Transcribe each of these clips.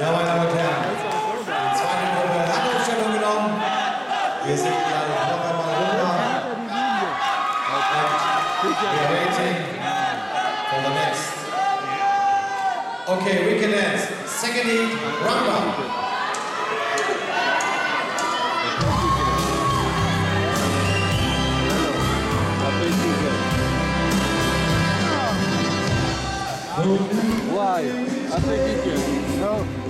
Ja, meine Damen und Herren, die zweite Gruppe hat genommen. Wir sind noch einmal runter. Und wir waiting for the next. Okay, we can dance. Second heat, round Why? I think. No.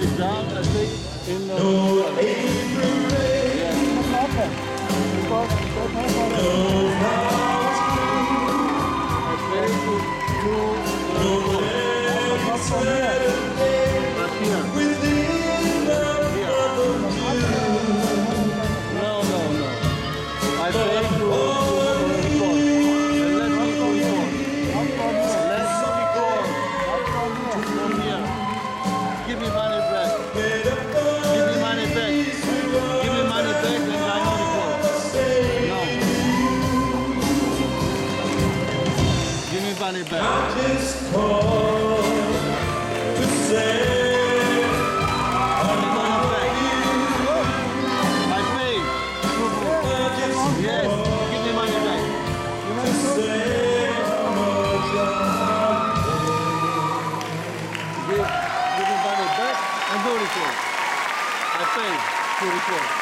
sit down. I take in the. No problem. Because they pay for the I pay to you. not from here. But here. Here. No, no, no. I pay To say Give. Give me money back. And no report. I pay to report.